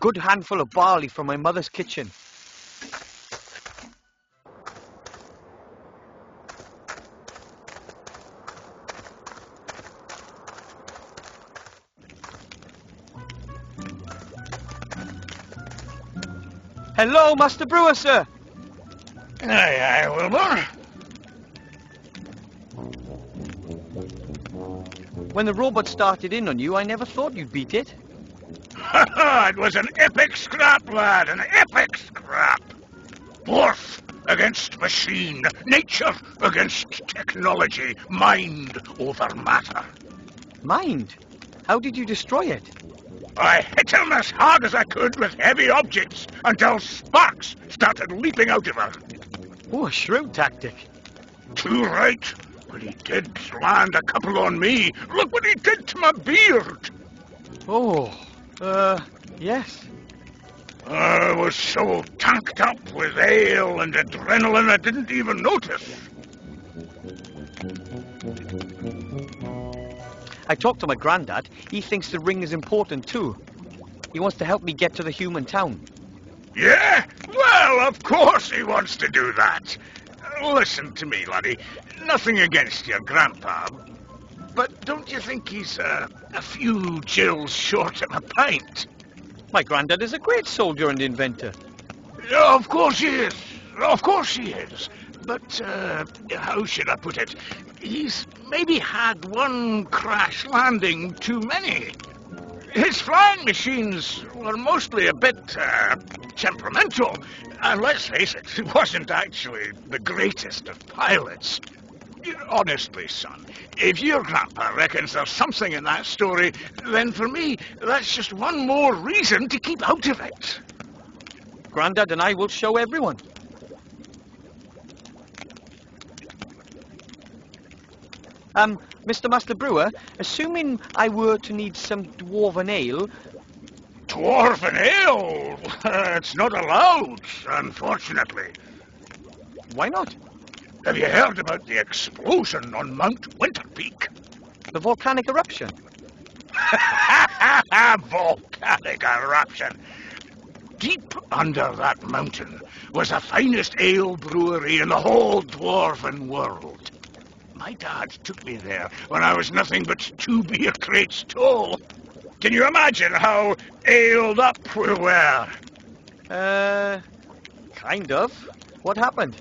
A good handful of barley from my mother's kitchen. Hello, Master Brewer, sir. Aye, aye, Wilbur. When the robot started in on you, I never thought you'd beat it. it was an epic scrap, lad, an epic scrap. Dwarf against machine, nature against technology, mind over matter. Mind? How did you destroy it? I hit him as hard as I could with heavy objects until sparks started leaping out of her. Oh, a shrewd tactic. Too right. But he did land a couple on me. Look what he did to my beard. Oh, uh, yes. I was so tanked up with ale and adrenaline I didn't even notice. I talked to my granddad. He thinks the ring is important too. He wants to help me get to the human town. Yeah? Well, of course he wants to do that. Listen to me, laddie. Nothing against your grandpa, but don't you think he's uh, a few gills short of a pint? My granddad is a great soldier and inventor. Of course he is. Of course he is. But, uh, how should I put it? He's maybe had one crash landing too many. His flying machines were mostly a bit uh, temperamental. And let's face it, he wasn't actually the greatest of pilots. Honestly, son, if your grandpa reckons there's something in that story, then for me, that's just one more reason to keep out of it. Grandad and I will show everyone. Um, Mr. Master Brewer, assuming I were to need some dwarven ale... Dwarven ale? it's not allowed, unfortunately. Why not? Have you heard about the explosion on Mount Winterpeak? The volcanic eruption? volcanic eruption! Deep under that mountain was the finest ale brewery in the whole dwarven world. My dad took me there when I was nothing but two beer crates tall. Can you imagine how ailed up we were? Uh, kind of. What happened?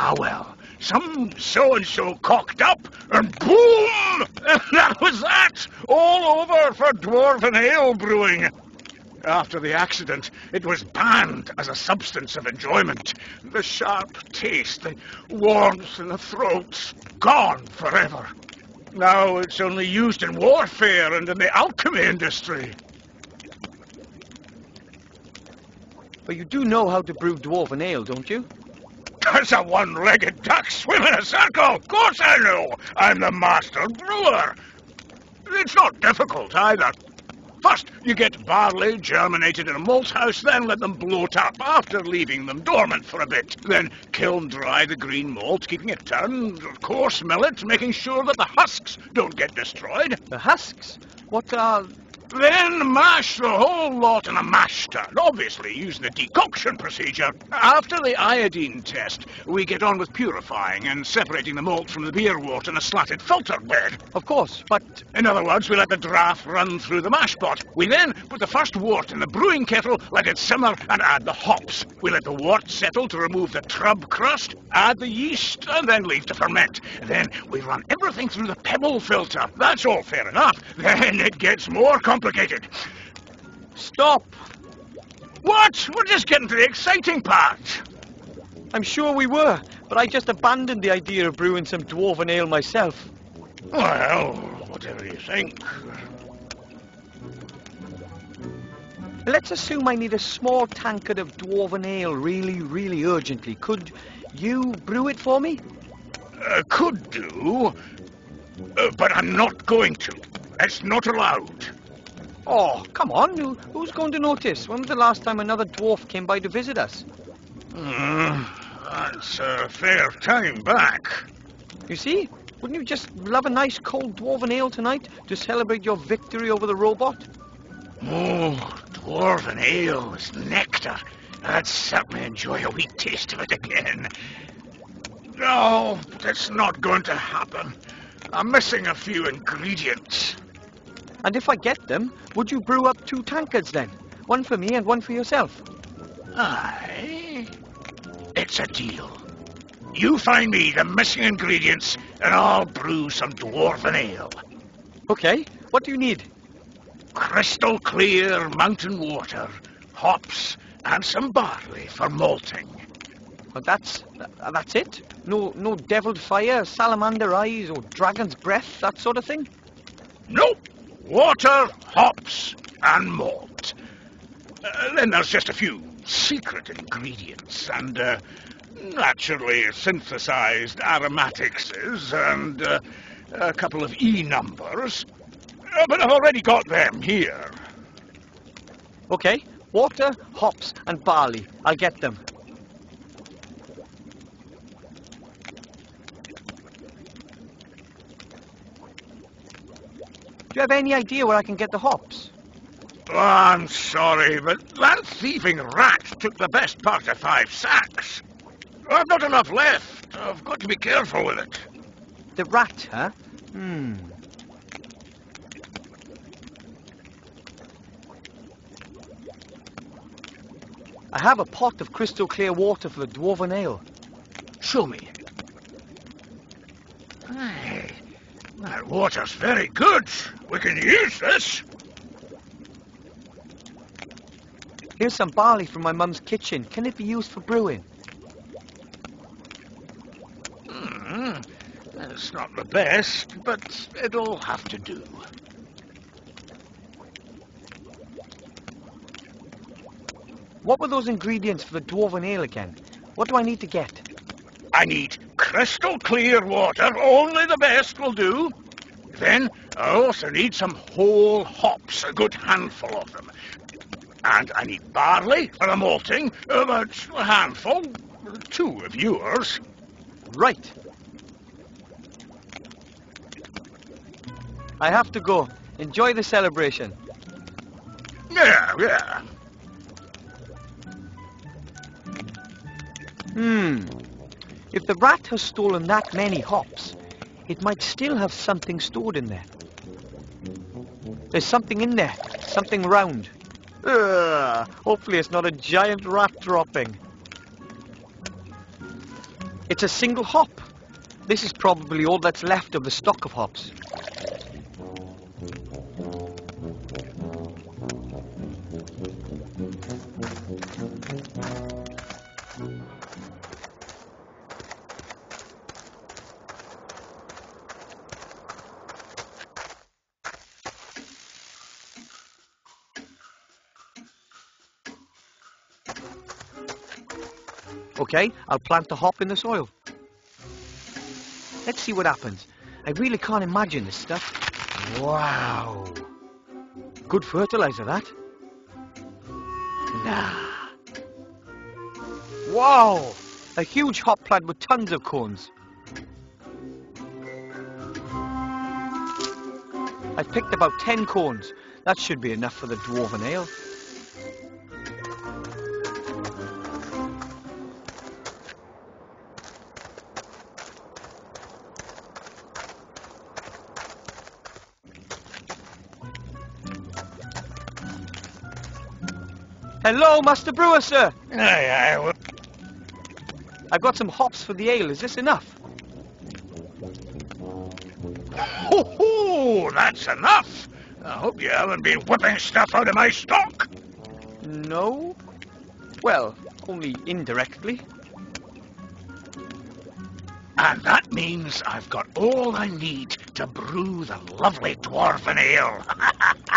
Ah, well, some so-and-so cocked up, and boom! that was that! All over for Dwarven Ale brewing. After the accident, it was banned as a substance of enjoyment. The sharp taste, the warmth in the throat, gone forever. Now it's only used in warfare and in the alchemy industry. But you do know how to brew dwarven ale, don't you? Does a one-legged duck swim in a circle? Of course I know. I'm the master brewer. It's not difficult either. First, you get barley germinated in a malt house, then let them bloat up after leaving them dormant for a bit. Then kiln dry the green malt, keeping it turned, of course mill it, making sure that the husks don't get destroyed. The husks? What are... Then mash the whole lot in a mash tun, obviously using the decoction procedure. After the iodine test, we get on with purifying and separating the malt from the beer wort in a slatted filter bed. Of course, but... In other words, we let the draft run through the mash pot. We then put the first wort in the brewing kettle, let it simmer, and add the hops. We let the wort settle to remove the trub crust, add the yeast, and then leave to ferment. Then we run everything through the pebble filter. That's all fair enough. Then it gets more complicated complicated. Stop! What? We're just getting to the exciting part. I'm sure we were, but I just abandoned the idea of brewing some dwarven ale myself. Well, whatever you think. Let's assume I need a small tankard of dwarven ale really, really urgently. Could you brew it for me? Uh, could do, uh, but I'm not going to. That's not allowed. Oh, come on. Who, who's going to notice? When was the last time another dwarf came by to visit us? Uh, that's a fair time back. You see? Wouldn't you just love a nice cold dwarven ale tonight to celebrate your victory over the robot? Oh, dwarven ale is nectar. I'd certainly enjoy a wee taste of it again. No, that's not going to happen. I'm missing a few ingredients. And if I get them, would you brew up two tankards then? One for me and one for yourself. Aye. It's a deal. You find me the missing ingredients, and I'll brew some dwarven ale. Okay, what do you need? Crystal clear mountain water, hops, and some barley for malting. Well, that's uh, that's it. No no deviled fire, salamander eyes, or dragon's breath, that sort of thing. Nope. Water, hops, and malt. Uh, then there's just a few secret ingredients and uh, naturally synthesized aromatics and uh, a couple of E numbers. Uh, but I've already got them here. Okay, water, hops, and barley. I'll get them. You have any idea where I can get the hops? Oh, I'm sorry, but that thieving rat took the best part of five sacks. I've not enough left. I've got to be careful with it. The rat, huh? Hmm. I have a pot of crystal clear water for the dwarven ale. Show me. Aye, that water's very good. We can use this. Here's some barley from my mum's kitchen. Can it be used for brewing? Hmm, it's not the best, but it'll have to do. What were those ingredients for the dwarven ale again? What do I need to get? I need crystal clear water. Only the best will do. Then I also need some whole hops, a good handful of them. And I need barley for the malting, about a handful, two of yours. Right. I have to go. Enjoy the celebration. Yeah, yeah. Hmm. If the rat has stolen that many hops, it might still have something stored in there. There's something in there. Something round. Ugh, hopefully it's not a giant rat dropping. It's a single hop. This is probably all that's left of the stock of hops. Okay, I'll plant the hop in the soil. Let's see what happens. I really can't imagine this stuff. Wow. Good fertilizer, that. Nah. Wow! A huge hop plant with tons of cones. I've picked about 10 cones. That should be enough for the dwarven ale. Hello, Master Brewer, sir. Aye, aye. I've got some hops for the ale. Is this enough? Ho, ho, that's enough. I hope you haven't been whipping stuff out of my stock. No. Well, only indirectly. And that means I've got all I need to brew the lovely dwarven ale.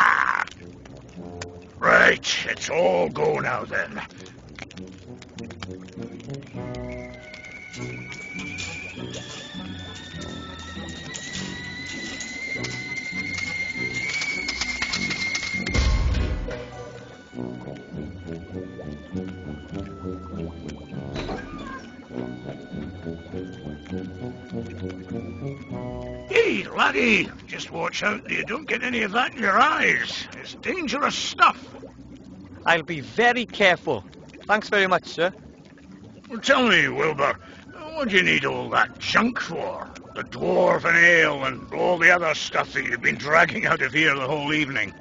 right, it's all go now then. Hey, laddie, Just watch out that you don't get any of that in your eyes. It's dangerous stuff. I'll be very careful. Thanks very much, sir. Well, tell me, Wilbur, what do you need all that junk for? The dwarven ale and all the other stuff that you've been dragging out of here the whole evening.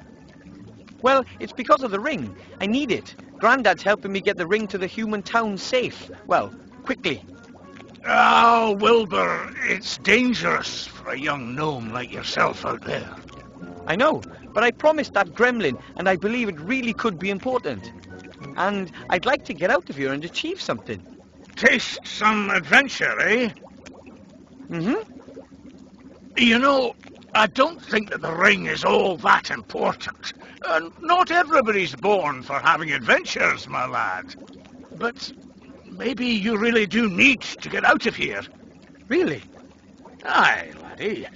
Well, it's because of the ring. I need it. Grandad's helping me get the ring to the human town safe. Well, quickly. Oh, Wilbur, it's dangerous for a young gnome like yourself out there. I know, but I promised that gremlin, and I believe it really could be important. And I'd like to get out of here and achieve something. Taste some adventure, eh? Mm-hmm. You know, I don't think that the ring is all that important. And not everybody's born for having adventures, my lad. But maybe you really do need to get out of here. Really? Aye, laddie.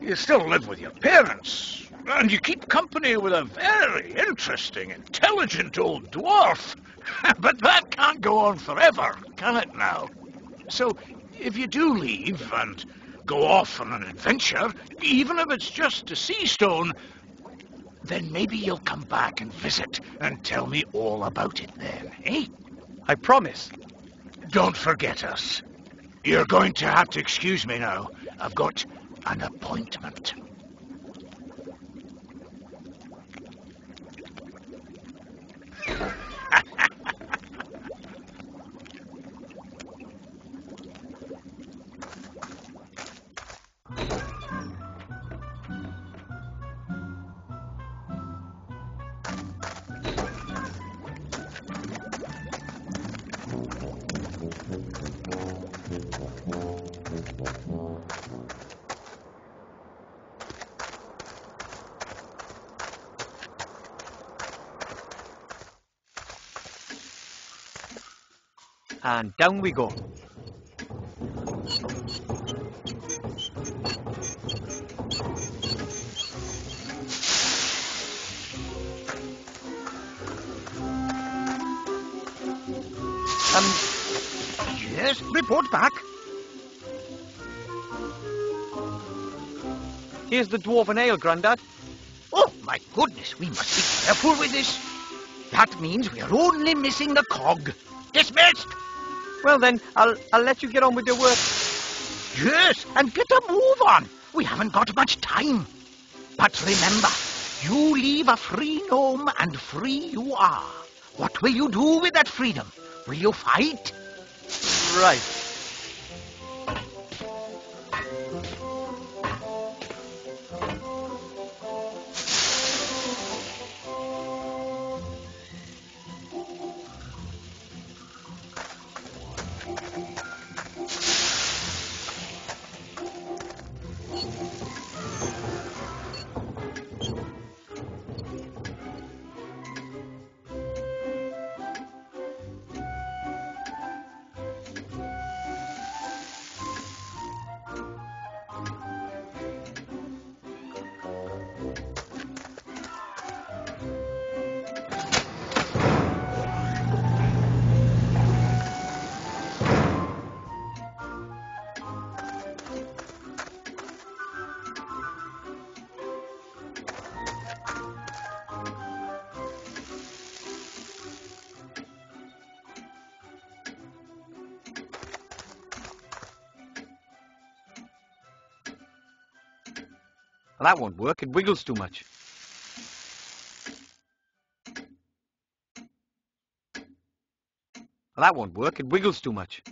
You still live with your parents, and you keep company with a very interesting, intelligent old dwarf. but that can't go on forever, can it now? So, if you do leave and go off on an adventure, even if it's just to Seastone, then maybe you'll come back and visit and tell me all about it then, eh? I promise. Don't forget us. You're going to have to excuse me now. I've got an appointment. And down we go. Um, Yes, report back. here's the dwarven ale, Grandad. Oh, my goodness, we must be careful with this. That means we're only missing the cog. Dismissed! Well then, I'll, I'll let you get on with your work. Yes, and get a move on. We haven't got much time. But remember, you leave a free gnome and free you are. What will you do with that freedom? Will you fight? Right. Well, that won't work. It wiggles too much. Well, that won't work. It wiggles too much.